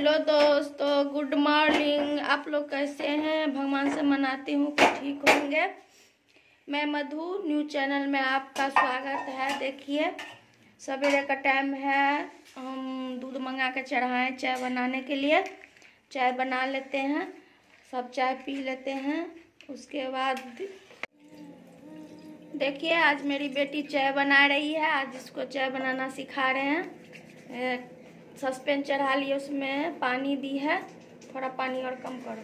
Hello दोस्तों, good morning. आप लोग कैसे हैं? भगवान से मनाती हूँ कि ठीक होंगे। मैं मधु, न्यू चैनल में आपका स्वागत है। देखिए, सवेरे का टाइम है। हम दूध मंगा के चढ़ाएँ चाय बनाने के लिए। चाय बना लेते हैं, सब चाय पी लेते हैं। उसके बाद देखिए, आज मेरी बेटी चाय बना रही है। आज इसको चाय बनाना सिखा रहे हैं। सस्पेन चढ़ा लिए उसमें, पानी दी है, थोड़ा पानी और कम करो।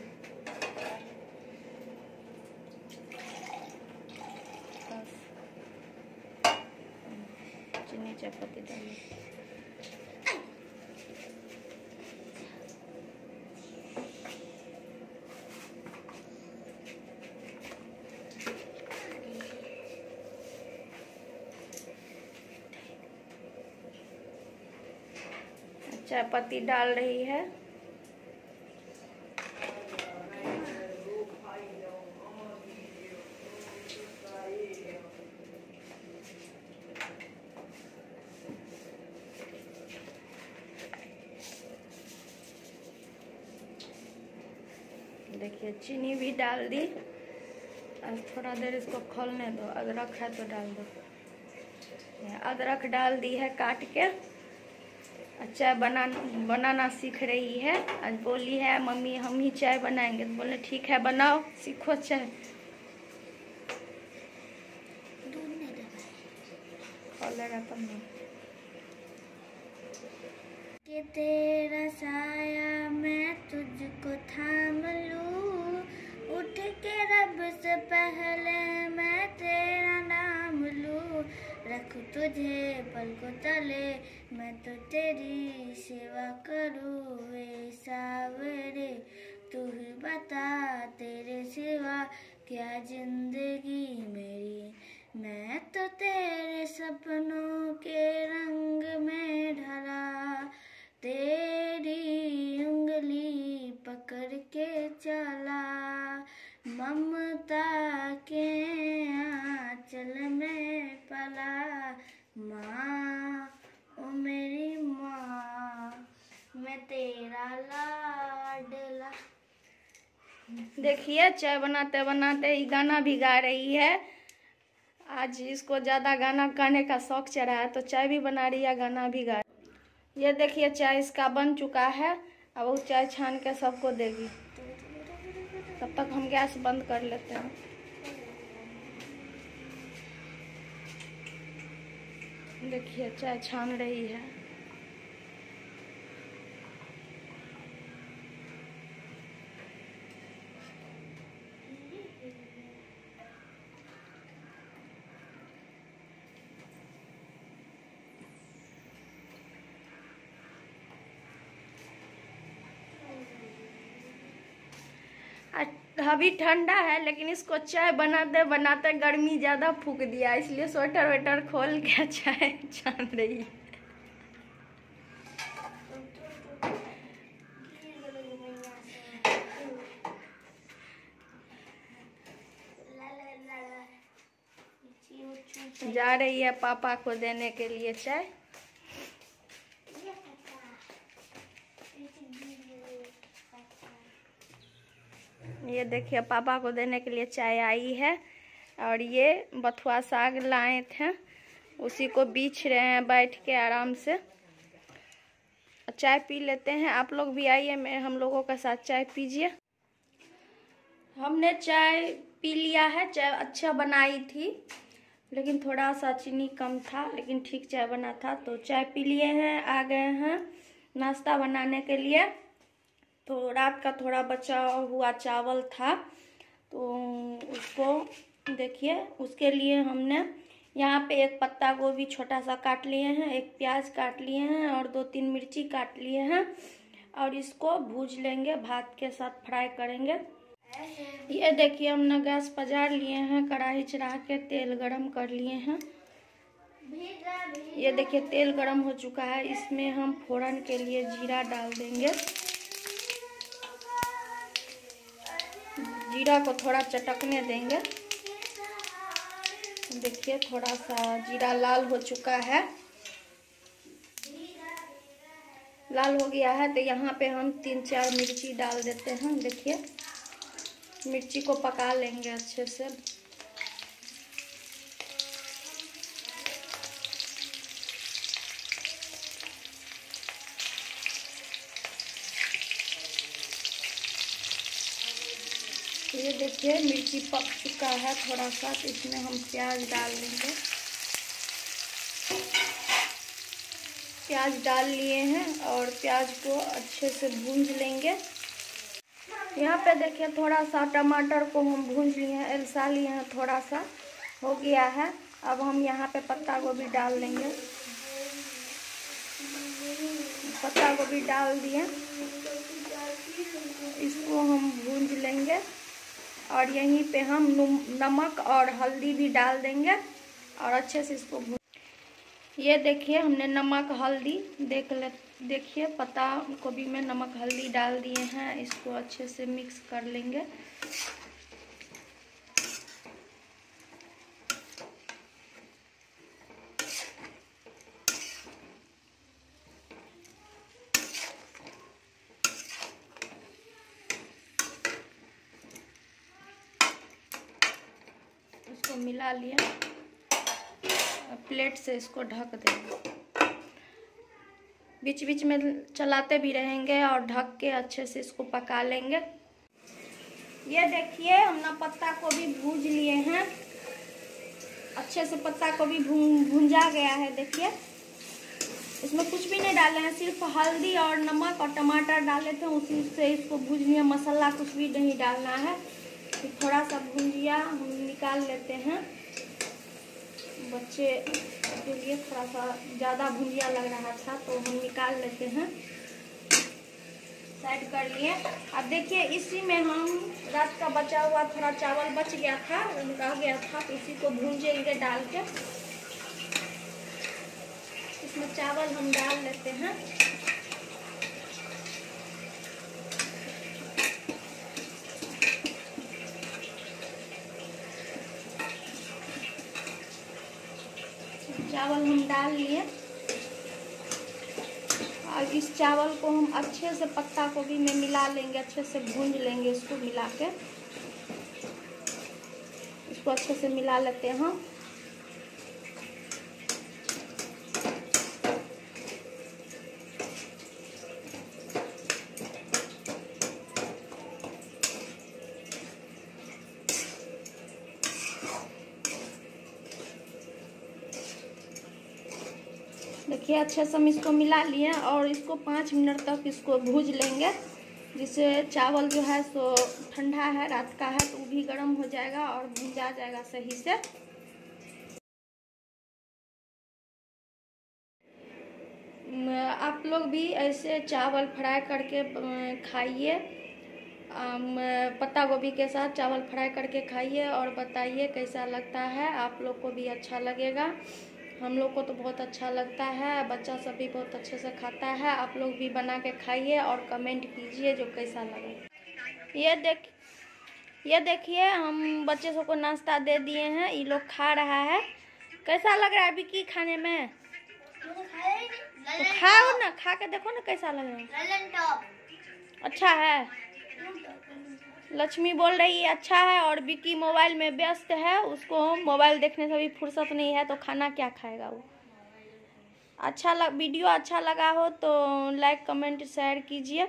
चीनी चाय पत्ती डालिए चाय पत्ती डाल रही है। देखिए, चीनी भी डाल दी। और थोड़ा देर इसको खोलने दो, अदरक है तो डाल दो। अदरक डाल दी है काट के। चाय बना बनाना सीख रही है। आज बोली है मम्मी हम ही चाय बनाएँगे। तो बोले ठीक है बनाओ सीखो चाय नहीं। कि तेरा साया मैं तुझको थाम लूँ उठ के रब से पहले मैं तेरा रख तुझे पलकों तले, मैं तो तेरी सेवा करूँ। वे सावरे, तू ही बता तेरे सिवा क्या ज़िंदगी मेरी। मैं तो तेरे सपनों के रंग में ढला, तेरी देखिए, चाय बनाते बनाते ही गाना भी गा रही है। आज इसको ज़्यादा गाना गाने का शौक चढ़ा है तो चाय भी बना रही है, गाना भी गा ये देखिए, चाय इसका बन चुका है। अब वो चाय छान के सबको देगी। तब तक हम गैस बंद कर लेते हैं। देखिए, चाय छान रही है। अभी ठंडा है, लेकिन इसको चाय बनाते बनाते गर्मी ज़्यादा फूक दिया, इसलिए स्वेटर वेटर खोल के चाय छान रही है। जा रही है पापा को देने के लिए चाय। ये देखिए, पापा को देने के लिए चाय आई है और ये बथुआ साग लाए थे। उसी को बीछ रहे हैं बैठ के आराम से। चाय पी लेते हैं। आप लोग भी आइए, मैं हम लोगों के साथ चाय पीजिए। हमने चाय पी लिया है। चाय अच्छा बनाई थी, लेकिन थोड़ा सा चीनी कम था, लेकिन ठीक चाय बना था। तो चाय पी लिए हैं, आ गए हैं नाश्ता बनाने के लिए। तो रात का थोड़ा बचा हुआ चावल था तो उसको देखिए, उसके लिए हमने यहाँ पे एक पत्ता गोभी छोटा सा काट लिए हैं, एक प्याज काट लिए हैं और दो तीन मिर्ची काट लिए हैं और इसको भूज लेंगे, भात के साथ फ्राई करेंगे। ये देखिए, हमने गैस पजार लिए हैं, कढ़ाई चढ़ा के तेल गरम कर लिए हैं। ये देखिए, तेल गरम हो चुका है, इसमें हम फोड़न के लिए जीरा डाल देंगे। जीरा को थोड़ा चटकने देंगे। देखिए, थोड़ा सा जीरा लाल हो चुका है। लाल हो गया है तो यहाँ पे हम तीन चार मिर्ची डाल देते हैं। देखिए, मिर्ची को पका लेंगे अच्छे से। ये देखिए, मिर्ची पक चुका है थोड़ा सा तो इसमें हम प्याज डाल देंगे। प्याज डाल लिए हैं और प्याज को अच्छे से भूंज लेंगे। यहाँ पे देखिए थोड़ा सा टमाटर को हम भूंज लिए हैं एलसा लिए हैं थोड़ा सा हो गया है। अब हम यहाँ पे पत्ता गोभी डाल देंगे। पत्ता गोभी डाल दिए। इसको हम भूंज लेंगे। और यहीं पे हम नमक और हल्दी भी डाल देंगे और अच्छे से इसको भून ये देखिए हमने नमक, हल्दी देख ले, देखिए पता, गोभी में नमक, हल्दी डाल दिए हैं, इसको अच्छे से मिक्स कर लेंगे इसको मिला लिया प्लेट से इसको ढक देंगे। बीच बीच में चलाते भी रहेंगे और ढक के अच्छे से इसको पका लेंगे। ये देखिए, हमने पत्ता को भी भूज लिए हैं। अच्छे से पत्ता को भी भूंजा गया है, देखिए। इसमें कुछ भी नहीं डाले हैं, सिर्फ़ हल्दी और नमक और टमाटर डाले थे, उसी से इसको भूज लिया मसाला कुछ भी नहीं डालना है। थोड़ा सा भुंजिया हम निकाल लेते हैं। बच्चे के लिए थोड़ा सा ज़्यादा भुंजिया लग रहा था तो हम निकाल लेते हैं। साइड कर लिए। अब देखिए, इसी में हम रात का बचा हुआ थोड़ा चावल बच गया था रह गया था तो इसी को भूंजेंगे डाल के। इसमें चावल हम डाल लेते हैं। चावल हम डाल लिए। और इस चावल को हम अच्छे से पत्ता गोभी में मिला लेंगे, अच्छे से भूंज लेंगे इसको मिला के इसको अच्छे से मिला लेते हैं हम। देखिए, अच्छे से हम इसको मिला लिए और इसको पाँच मिनट तक इसको भूज लेंगे। जिससे चावल जो है सो ठंडा है, रात का है तो वो भी गर्म हो जाएगा और भूजा जाएगा सही से। आप लोग भी ऐसे चावल फ्राई करके खाइए। पत्ता गोभी के साथ चावल फ्राई करके खाइए और बताइए कैसा लगता है। आप लोग को भी अच्छा लगेगा। हम लोग को तो बहुत अच्छा लगता है बच्चा सब भी बहुत अच्छे से खाता है आप लोग भी बना के खाइए और कमेंट कीजिए जो कैसा लगे। ये देख ये देखिए हम बच्चे सबको नाश्ता दे दिए हैं ये लोग खा रहा है। कैसा लग रहा है अभी की खाने में? तो खाओ ना खा के देखो ना कैसा लग रहा है। अच्छा है। लक्ष्मी बोल रही है अच्छा है और विकी मोबाइल में व्यस्त है, उसको मोबाइल देखने से भी फुर्सत नहीं है तो खाना क्या खाएगा वो? अच्छा लग, वीडियो अच्छा लगा हो तो लाइक, कमेंट, शेयर कीजिए।